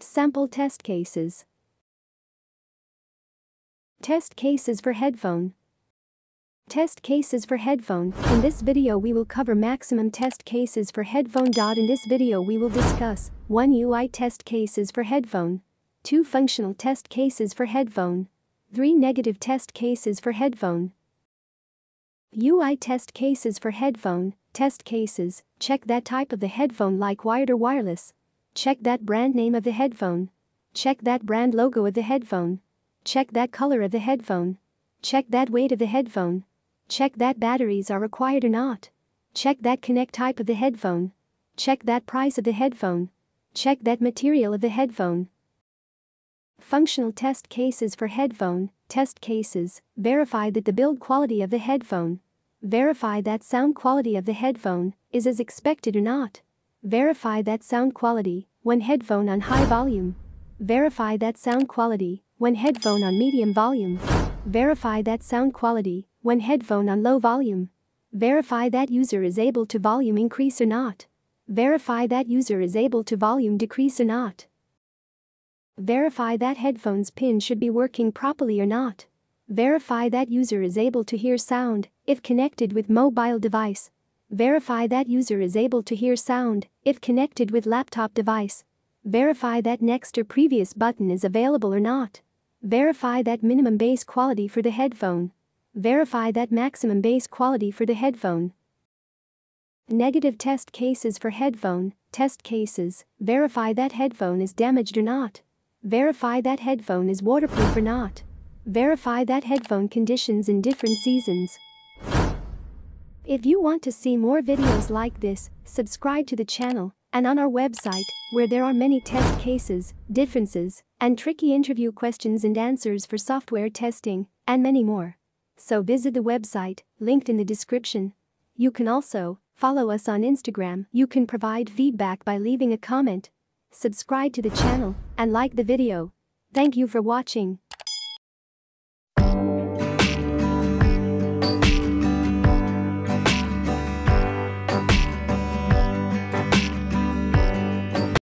Sample test cases. Test cases for headphone. Test cases for headphone. In this video we will cover maximum test cases for headphone. In this video we will discuss 1 UI test cases for headphone, 2 functional test cases for headphone, 3 negative test cases for headphone. UI test cases for headphone, test cases, check that type of the headphone like wired or wireless. Check that brand name of the headphone. Check that brand logo of the headphone. Check that color of the headphone. Check that weight of the headphone. Check that batteries are required or not. Check that connect type of the headphone. Check that price of the headphone. Check that material of the headphone. Functional test cases for headphone, test cases, verify that the build quality of the headphone. Verify that sound quality of the headphone is as expected or not. Verify that sound quality when headphone on high volume. Verify that sound quality when headphone on medium volume. Verify that sound quality when headphone on low volume. Verify that user is able to volume increase or not. Verify that user is able to volume decrease or not. Verify that headphones pin should be working properly or not. Verify that user is able to hear sound if connected with mobile device. Verify that user is able to hear sound if connected with laptop device. Verify that next or previous button is available or not. Verify that minimum bass quality for the headphone. Verify that maximum bass quality for the headphone. Negative test cases for headphone, test cases, verify that headphone is damaged or not. Verify that headphone is waterproof or not. Verify that headphone conditions in different seasons. If you want to see more videos like this, subscribe to the channel and on our website, where there are many test cases, differences, and tricky interview questions and answers for software testing, and many more. So visit the website, linked in the description. You can also follow us on Instagram. You can provide feedback by leaving a comment. Subscribe to the channel and like the video. Thank you for watching.